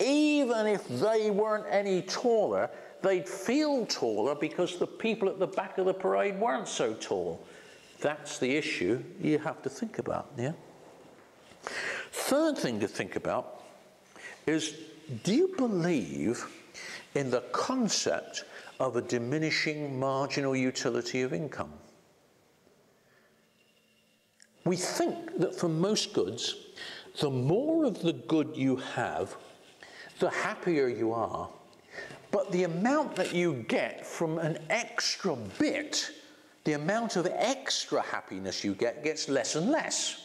even if they weren't any taller, they'd feel taller because the people at the back of the parade weren't so tall. That's the issue you have to think about, yeah? Third thing to think about is do you believe in the concept of a diminishing marginal utility of income? We think that for most goods, the more of the good you have, the happier you are. But the amount that you get from an extra bit, the amount of extra happiness you get, gets less and less.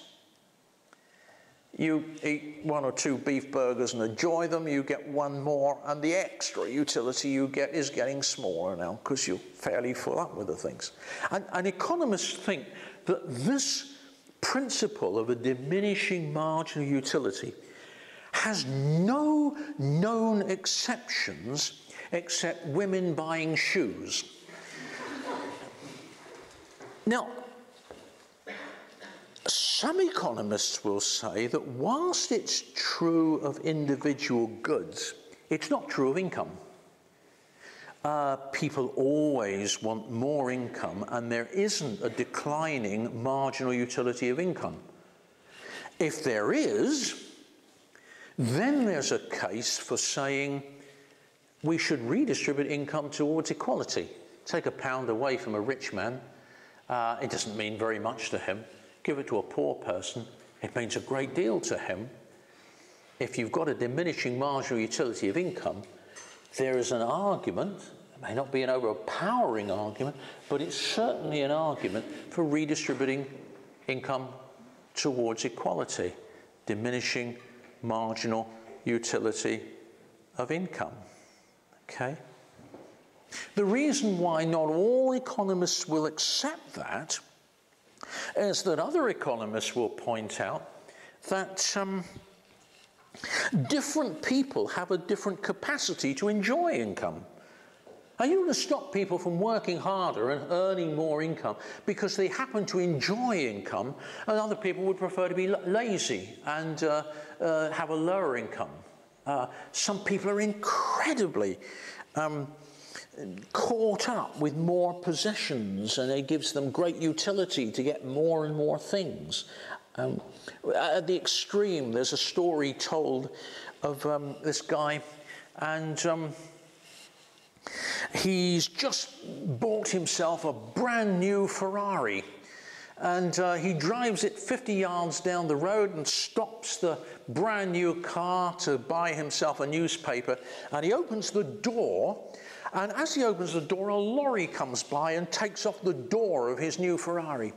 You eat one or two beef burgers and enjoy them, you get one more, and the extra utility you get is getting smaller now because you're fairly full up with the things. And, and economists think that this principle of a diminishing marginal utility has no known exceptions except women buying shoes. Now, some economists will say that whilst it's true of individual goods, it's not true of income. Uh, people always want more income, and there isn't a declining marginal utility of income. If there is, then there's a case for saying we should redistribute income towards equality. Take a pound away from a rich man, uh, it doesn't mean very much to him. Give it to a poor person, it means a great deal to him. If you've got a diminishing marginal utility of income, there is an argument, it may not be an overpowering argument, but it's certainly an argument for redistributing income towards equality, diminishing marginal utility of income. Okay? The reason why not all economists will accept that is that other economists will point out that um, different people have a different capacity to enjoy income. Are you going to stop people from working harder and earning more income because they happen to enjoy income and other people would prefer to be lazy and uh, uh, have a lower income? Uh, some people are incredibly um, caught up with more possessions and it gives them great utility to get more and more things. Um, at the extreme, there's a story told of um, this guy, and um, he's just bought himself a brand new Ferrari. And uh, he drives it 50 yards down the road and stops the brand new car to buy himself a newspaper. And he opens the door and as he opens the door, a lorry comes by and takes off the door of his new Ferrari.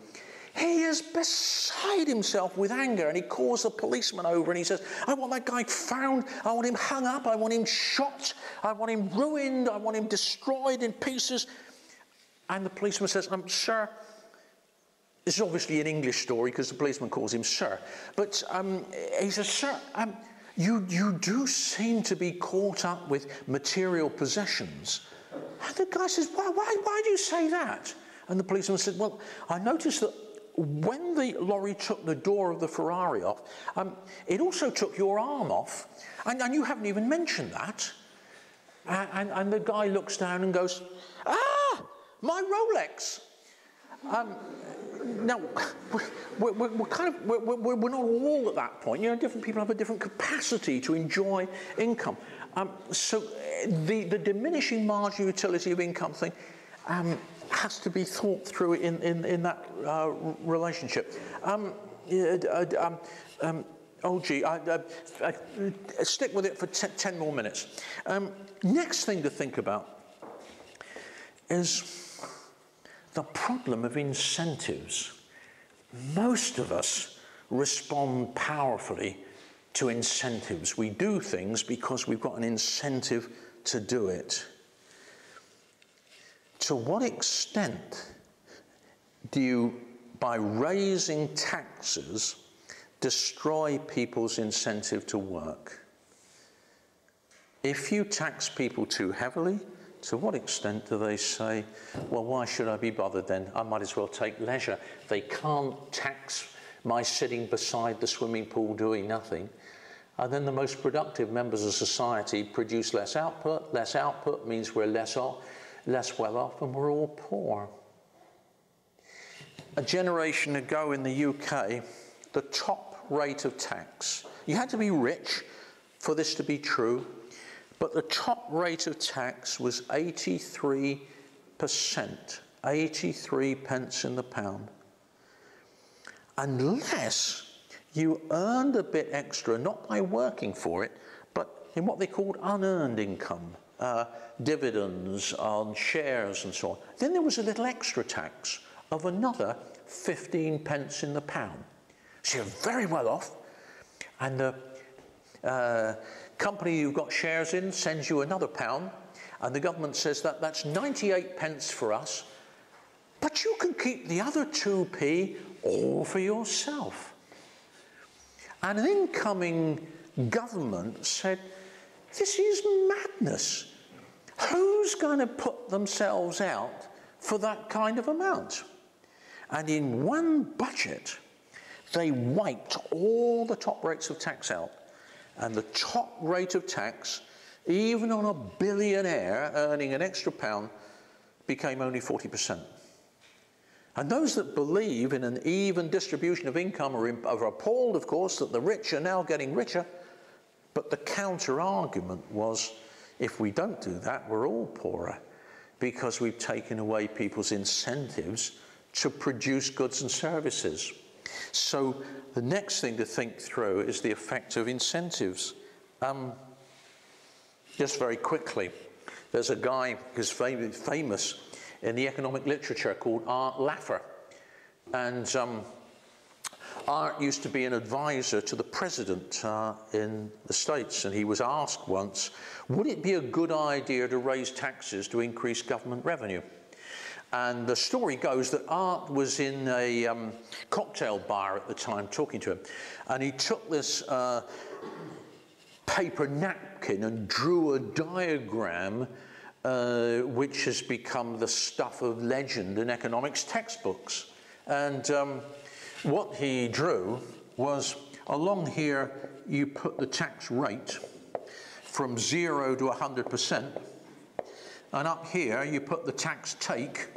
He is beside himself with anger and he calls the policeman over and he says, I want that guy found. I want him hung up. I want him shot. I want him ruined. I want him destroyed in pieces. And the policeman says, um, Sir, this is obviously an English story because the policeman calls him Sir. But um, he says, Sir, um, you, you do seem to be caught up with material possessions. And the guy says, why, why, why do you say that? And the policeman said, Well, I noticed that when the lorry took the door of the Ferrari off, um, it also took your arm off. And, and you haven't even mentioned that. And, and, and, the guy looks down and goes, Ah, my Rolex. Um, now, we're, we're, we're, kind of, we're, we're, not all at that point. You know, different people have a different capacity to enjoy income. Um, so uh, the, the diminishing marginal utility of income thing um, has to be thought through in, in, in that uh, relationship. Um, uh, um, um, oh, gee, I, I, I, stick with it for 10 more minutes. Um, next thing to think about is the problem of incentives. Most of us respond powerfully to incentives. We do things because we've got an incentive to do it. To what extent do you, by raising taxes, destroy people's incentive to work? If you tax people too heavily, to what extent do they say, well, why should I be bothered then? I might as well take leisure. They can't tax my sitting beside the swimming pool doing nothing. And then the most productive members of society produce less output. Less output means we're less, off, less well off and we're all poor. A generation ago in the UK, the top rate of tax, you had to be rich for this to be true, but the top rate of tax was 83%, 83 pence in the pound. Unless you earned a bit extra, not by working for it, but in what they called unearned income, uh, dividends on shares and so on. Then there was a little extra tax of another 15 pence in the pound. So you're very well off, and the uh, company you've got shares in sends you another pound, and the government says that that's 98 pence for us, but you can keep the other 2p all for yourself. And an incoming government said, This is madness. Who's going to put themselves out for that kind of amount? And in one budget, they wiped all the top rates of tax out and the top rate of tax, even on a billionaire earning an extra pound, became only 40%. And those that believe in an even distribution of income are, are appalled, of course, that the rich are now getting richer. But the counter argument was if we don't do that, we're all poorer because we've taken away people's incentives to produce goods and services. So the next thing to think through is the effect of incentives. Um, just very quickly, there's a guy who's famous in the economic literature called Art Laffer. And um, Art used to be an advisor to the president uh, in the States, and he was asked once, would it be a good idea to raise taxes to increase government revenue? And the story goes that Art was in a um, cocktail bar at the time talking to him. And he took this uh, paper napkin and drew a diagram uh, which has become the stuff of legend in economics textbooks. And um, what he drew was along here, you put the tax rate from zero to 100%. and up here you put the tax take,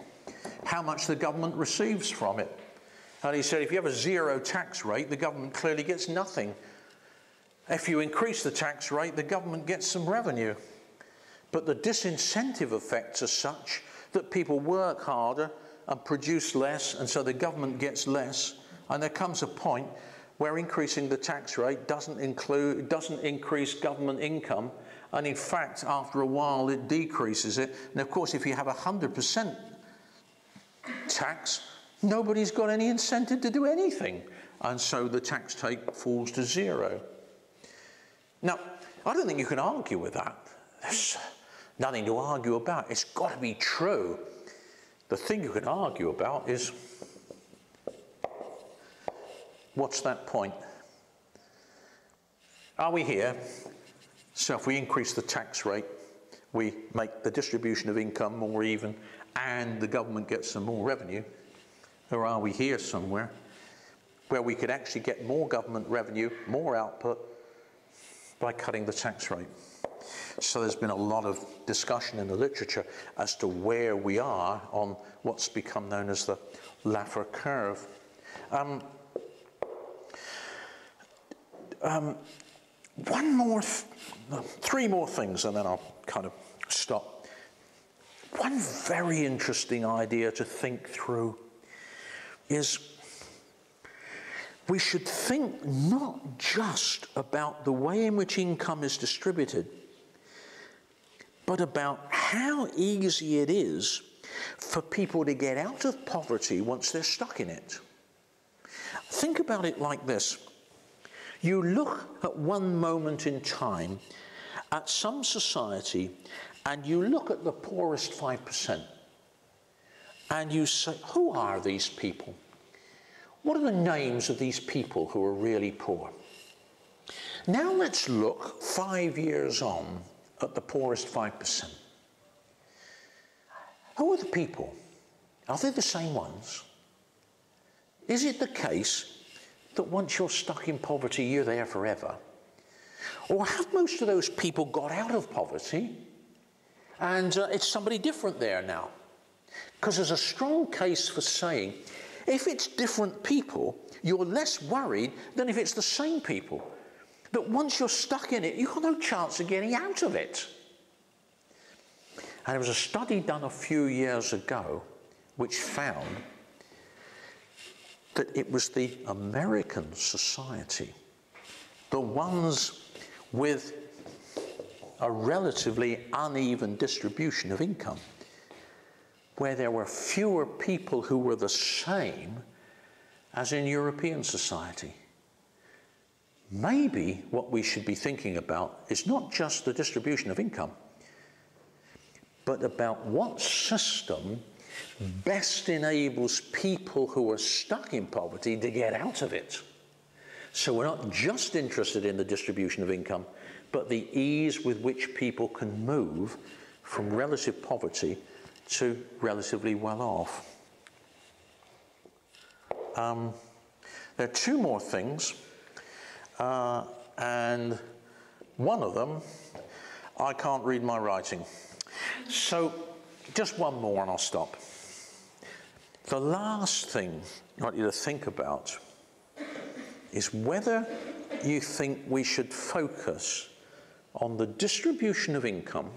how much the government receives from it. And he said if you have a zero tax rate, the government clearly gets nothing. If you increase the tax rate, the government gets some revenue. But the disincentive effects are such that people work harder and produce less, and so the government gets less. And there comes a point where increasing the tax rate doesn't include doesn't increase government income, and in fact, after a while, it decreases it. And of course, if you have a hundred percent tax, nobody's got any incentive to do anything, and so the tax take falls to zero. Now, I don't think you can argue with that. There's nothing to argue about. It's got to be true. The thing you can argue about is what's that point? Are we here? So if we increase the tax rate, we make the distribution of income more even and the government gets some more revenue. Or are we here somewhere where we could actually get more government revenue, more output by cutting the tax rate? So there's been a lot of discussion in the literature as to where we are on what's become known as the Laffer curve. Um, um, one more, th- three more things, and then I'll kind of stop. One very interesting idea to think through is we should think not just about the way in which income is distributed, but about how easy it is for people to get out of poverty once they're stuck in it. Think about it like this you look at one moment in time at some society and you look at the poorest 5% and you say, Who are these people? What are the names of these people who are really poor? Now let's look five years on at the poorest 5%. Who are the people? Are they the same ones? Is it the case that once you're stuck in poverty, you're there forever? Or have most of those people got out of poverty and uh, it's somebody different there now? Because there's a strong case for saying if it's different people, you're less worried than if it's the same people. That once you're stuck in it, you've got no chance of getting out of it. And there was a study done a few years ago which found that it was the American society, the ones with a relatively uneven distribution of income, where there were fewer people who were the same as in European society. Maybe what we should be thinking about is not just the distribution of income, but about what system best enables people who are stuck in poverty to get out of it. So we're not just interested in the distribution of income, but the ease with which people can move from relative poverty to relatively well off. Um, there are two more things, uh, and one of them, I can't read my writing. So, just one more and I'll stop. The last thing I want you to think about is whether you think we should focus on the distribution of income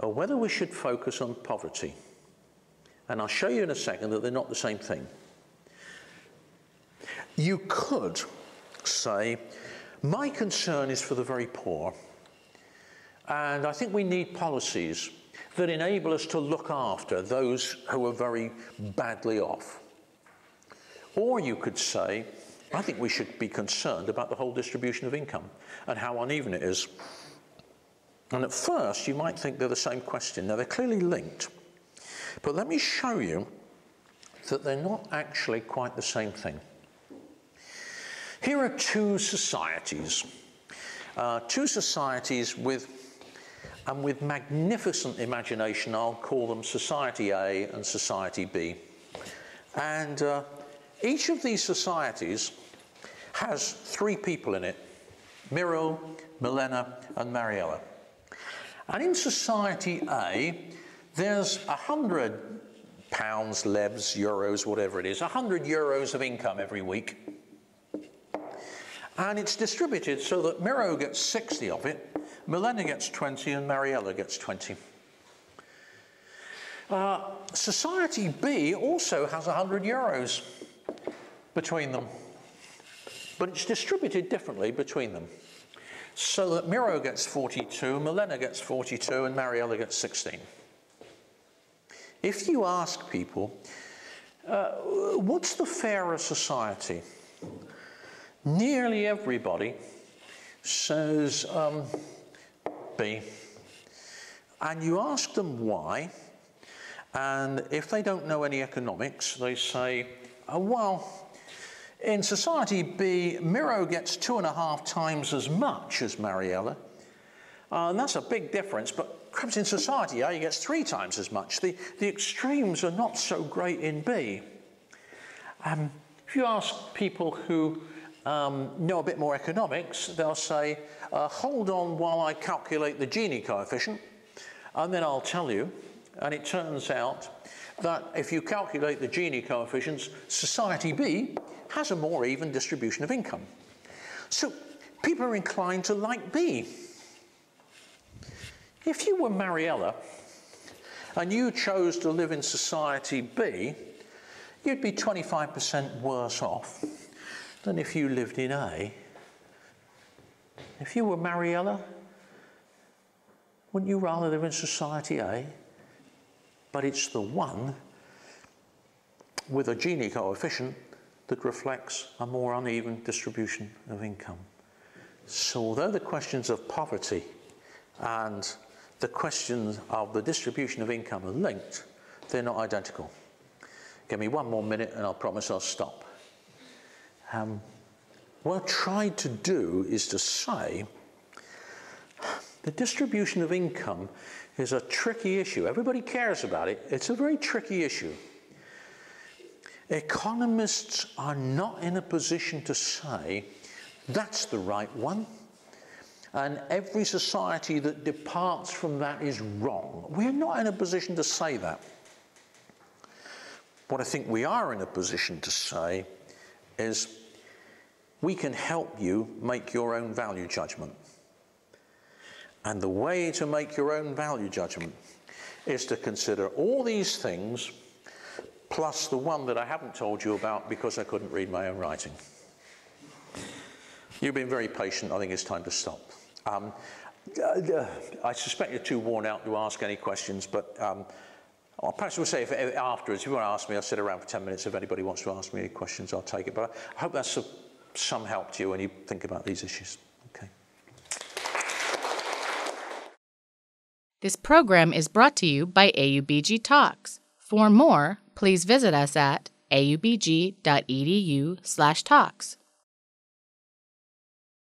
or whether we should focus on poverty. And I'll show you in a second that they're not the same thing. You could say, my concern is for the very poor, and I think we need policies that enable us to look after those who are very badly off. Or you could say, I think we should be concerned about the whole distribution of income and how uneven it is. And at first, you might think they're the same question. Now, they're clearly linked. But let me show you that they're not actually quite the same thing. Here are two societies, uh, two societies with, and with magnificent imagination, I'll call them Society A and Society B. And uh, each of these societies has three people in it Miro, Milena, and Mariella. And in Society A, there's a 100 pounds, lebs, euros, whatever it is, 100 euros of income every week. And it's distributed so that Miro gets 60 of it, Milena gets 20, and Mariella gets 20. Uh, Society B also has 100 euros between them, but it's distributed differently between them. So that Miro gets 42, Milena gets 42, and Mariella gets 16. If you ask people, uh, what's the fairer society? Nearly everybody says um, And you ask them why, and if they don't know any economics, they say, oh, well, in society B, Miro gets two and a half times as much as Mariella. Uh, and that's a big difference, but perhaps in society A, he gets three times as much. The, the extremes are not so great in B. Um, if you ask people who um, know a bit more economics, they'll say, uh, hold on while I calculate the Gini coefficient, and then I'll tell you. And it turns out that if you calculate the Gini coefficients, society B has a more even distribution of income. So people are inclined to like B. If you were Mariella and you chose to live in society B, you'd be 25% worse off than if you lived in A. If you were Mariella, wouldn't you rather live in society A? But it's the one with a Gini coefficient that reflects a more uneven distribution of income. So, although the questions of poverty and the questions of the distribution of income are linked, they're not identical. Give me one more minute and I'll promise I'll stop. Um, what I tried to do is to say the distribution of income is a tricky issue. Everybody cares about it. It's a very tricky issue. Economists are not in a position to say that's the right one, and every society that departs from that is wrong. We're not in a position to say that. What I think we are in a position to say is we can help you make your own value judgment. And the way to make your own value judgment is to consider all these things plus the one that I haven't told you about because I couldn't read my own writing. You've been very patient. I think it's time to stop. Um, uh, I suspect you're too worn out to ask any questions, but um, I'll perhaps will say if, if afterwards, if you want to ask me, I'll sit around for 10 minutes. If anybody wants to ask me any questions, I'll take it. But I hope that's some help to you when you think about these issues. Okay. This program is brought to you by AUBG Talks. For more, please visit us at aubg.edu/talks.